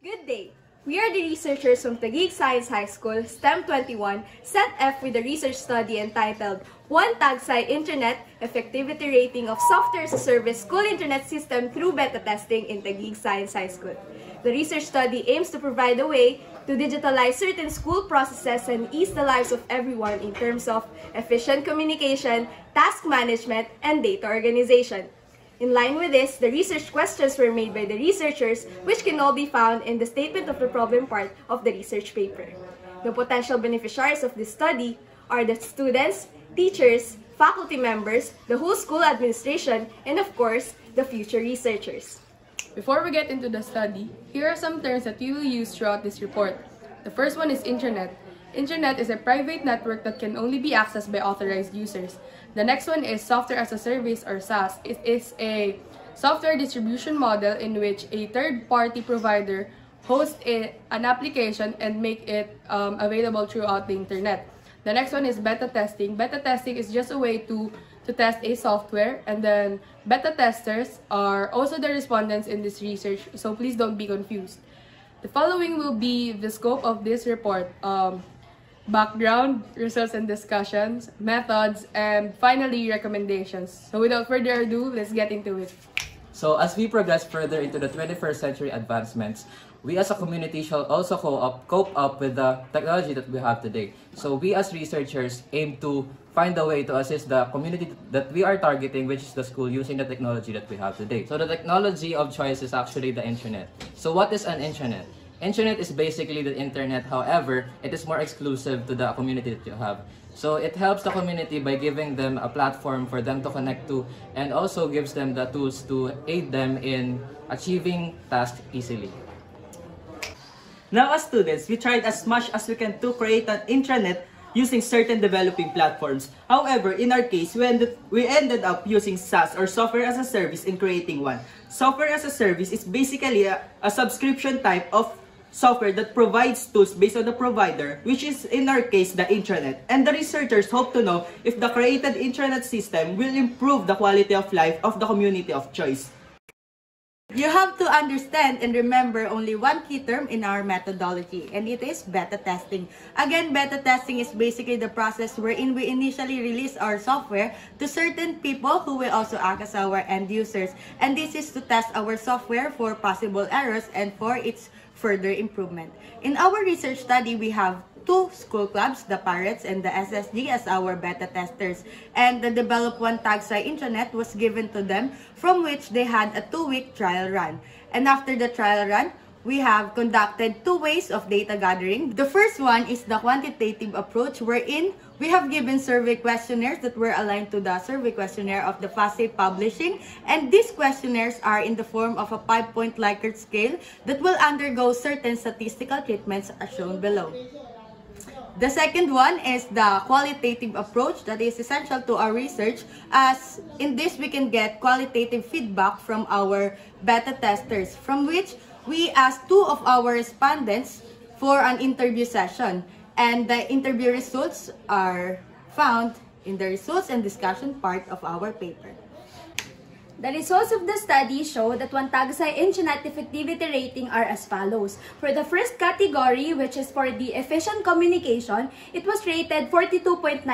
Good day! We are the researchers from Taguig Science High School, STEM 21, Set F with a research study entitled One Tagsci Intranet Effectivity Rating of Software as a Service School Intranet System through Beta Testing in Taguig Science High School. The research study aims to provide a way to digitalize certain school processes and ease the lives of everyone in terms of efficient communication, task management, and data organization. In line with this, the research questions were made by the researchers, which can all be found in the statement of the problem part of the research paper. The potential beneficiaries of this study are the students, teachers, faculty members, the whole school administration, and of course, the future researchers. Before we get into the study, here are some terms that we will use throughout this report. The first one is Intranet. Intranet is a private network that can only be accessed by authorized users. The next one is Software as a Service or SaaS. It is a software distribution model in which a third-party provider hosts a, an application and make it um, available throughout the internet. The next one is beta testing. Beta testing is just a way to to test a software and then beta testers are also the respondents in this research so please don't be confused. The following will be the scope of this report. Um, background, results and discussions, methods, and finally recommendations. So without further ado, let's get into it. So as we progress further into the 21st century advancements, we as a community shall also co-op, cope up with the technology that we have today. So we as researchers aim to find a way to assist the community that we are targeting, which is the school, using the technology that we have today. So the technology of choice is actually the intranet. So what is an intranet? Intranet is basically the internet, however, it is more exclusive to the community that you have. So it helps the community by giving them a platform for them to connect to and also gives them the tools to aid them in achieving tasks easily. Now as students, we tried as much as we can to create an intranet using certain developing platforms. However, in our case, we ended, we ended up using SaaS or Software as a Service in creating one. Software as a Service is basically a, a subscription type of software that provides tools based on the provider, which is in our case the intranet. And the researchers hope to know if the created intranet system will improve the quality of life of the community of choice. You have to understand and remember only one key term in our methodology, and it is beta testing. Again, beta testing is basically the process wherein we initially release our software to certain people who will also act as our end users. And this is to test our software for possible errors and for its further improvement. In our research study, we have two school clubs, the Pirates and the SSG as our beta testers. And the Develop One Tagsay intranet was given to them from which they had a two-week trial run. And after the trial run, we have conducted two ways of data gathering. The first one is the quantitative approach wherein we have given survey questionnaires that were aligned to the survey questionnaire of the FASE Publishing and these questionnaires are in the form of a 5-point Likert scale that will undergo certain statistical treatments as shown below. The second one is the qualitative approach that is essential to our research as in this we can get qualitative feedback from our beta testers from which we asked two of our respondents for an interview session. And the interview results are found in the results and discussion part of our paper. The results of the study show that one Tagsay internet effectivity rating are as follows. For the first category, which is for the efficient communication, it was rated 42.9%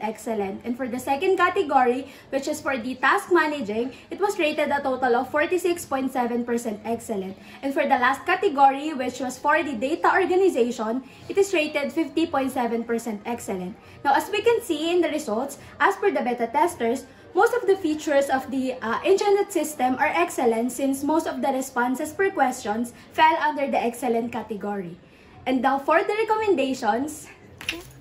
excellent. And for the second category, which is for the task managing, it was rated a total of 46.7% excellent. And for the last category, which was for the data organization, it is rated 50.7% excellent. Now, as we can see in the results, as per the beta testers, most of the features of the uh, intranet system are excellent since most of the responses per questions fell under the excellent category. And now for the recommendations.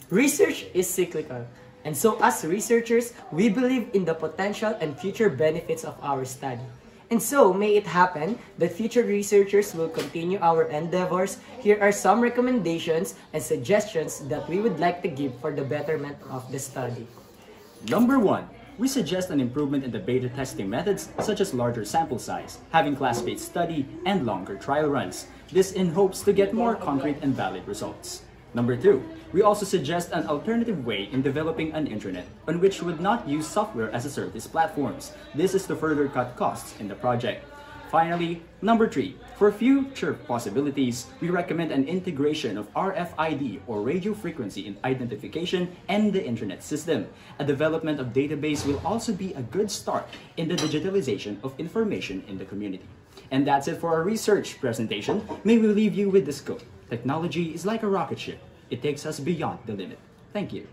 Research is cyclical. And so as researchers, we believe in the potential and future benefits of our study. And so, may it happen that future researchers will continue our endeavors. Here are some recommendations and suggestions that we would like to give for the betterment of the study. Number one, we suggest an improvement in the beta testing methods such as larger sample size, having class-based study, and longer trial runs. This in hopes to get more concrete and valid results. Number two, we also suggest an alternative way in developing an intranet on which would not use software as a service platforms. This is to further cut costs in the project. Finally, number three, for future possibilities, we recommend an integration of RFID or radio frequency identification and the intranet system. A development of database will also be a good start in the digitalization of information in the community. And that's it for our research presentation. May we leave you with this quote. Technology is like a rocket ship. It takes us beyond the limit. Thank you.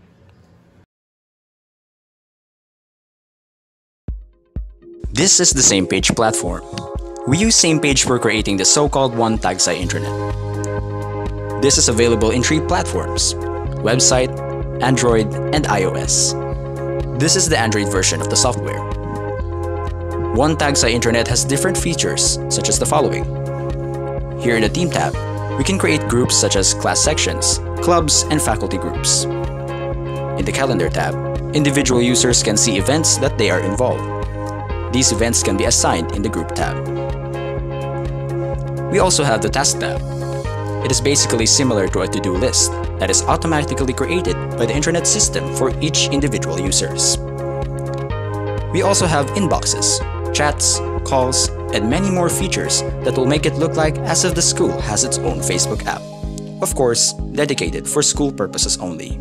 This is the SamePage platform. We use SamePage for creating the so-called One Tagsci Intranet. This is available in three platforms, website, Android, and iOS. This is the Android version of the software. One Tagsci Intranet has different features, such as the following. Here in the Team tab, we can create groups such as class sections, clubs, and faculty groups. In the Calendar tab, individual users can see events that they are involved. These events can be assigned in the Group tab. We also have the Task tab. It is basically similar to a to-do list that is automatically created by the intranet system for each individual users. We also have inboxes, chats, calls, and many more features that will make it look like as if the school has its own Facebook app. Of course, dedicated for school purposes only.